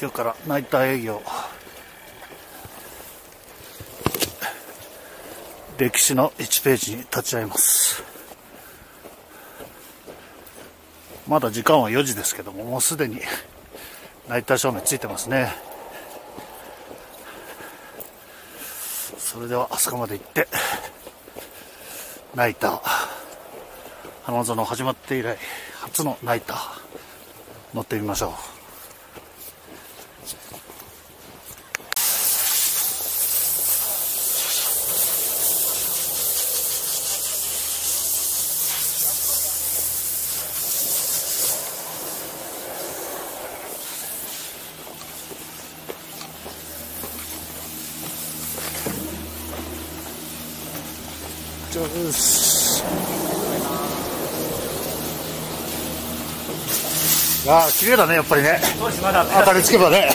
今日からナイター営業。歴史の1ページに立ち会います。まだ時間は4時ですけどももうすでにナイター照明ついてますね。それではあそこまで行ってナイター。花園始まって以来初のナイター。乗ってみましょう。ですああ綺麗だねやっぱりね。当たりつけばね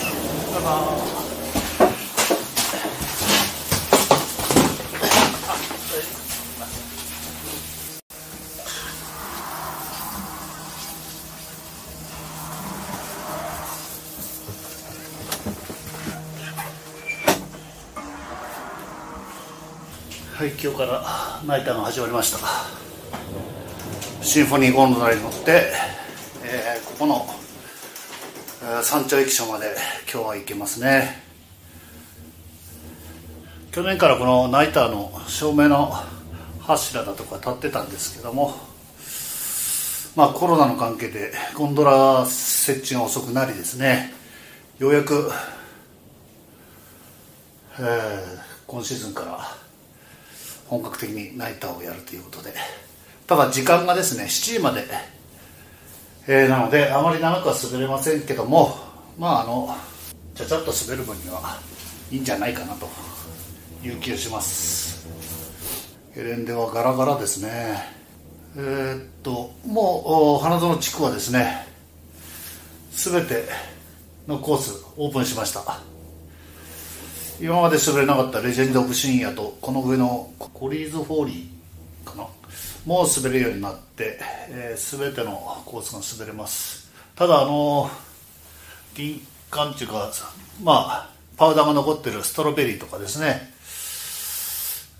はい今日からナイターが始まりました。シンフォニーゴンドラに乗って、えー、ここの、えー、山頂駅所まで今日は行けますね。去年からこのナイターの照明の柱だとか立ってたんですけどもまあコロナの関係でゴンドラ設置が遅くなりですね。ようやく、えー、今シーズンから本格的にナイターをやるということで。ただ時間がですね7時まで、えー、なのであまり長くは滑れませんけどもまああのちゃちゃっと滑る分にはいいんじゃないかなという気がします。エレンデはガラガラですね。えー、っともう花園地区はですね全てのコースオープンしました。今まで滑れなかったレジェンド・オブ・シンヤとこの上のコリーズ・フォーリーかな。もう滑れるようになって、えー、全てのコースが滑れます。ただあの林間っていうかまあパウダーが残ってるストロベリーとかですね、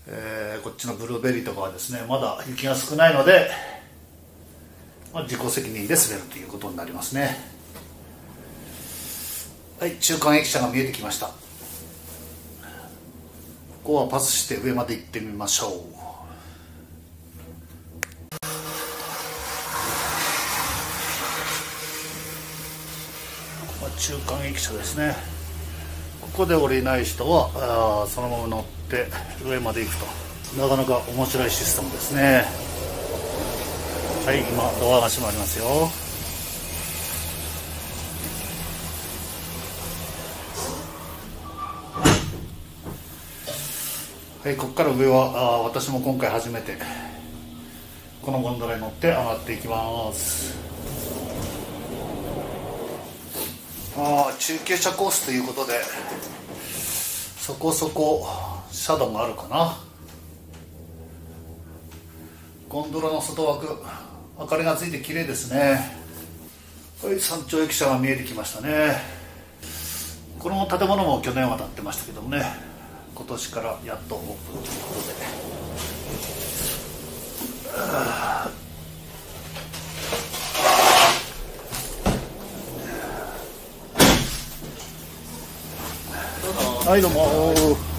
えー、こっちのブルーベリーとかはですねまだ雪が少ないので、まあ、自己責任で滑るということになりますね。はい中間駅舎が見えてきました。ここはパスして上まで行ってみましょう。中間駅舎ですね。ここで降りない人はあそのまま乗って上まで行くと。なかなか面白いシステムですね。はい今ドアが閉まりますよ。はい、ここから上はあ私も今回初めてこのゴンドラに乗って上がっていきます。ああ中継車コースということでそこそこ車道があるかな。ゴンドラの外枠明かりがついて綺麗ですね。はい山頂駅舎が見えてきましたね。この建物も去年は建ってましたけどもね。今年からやっとオープンということで。はいどうも。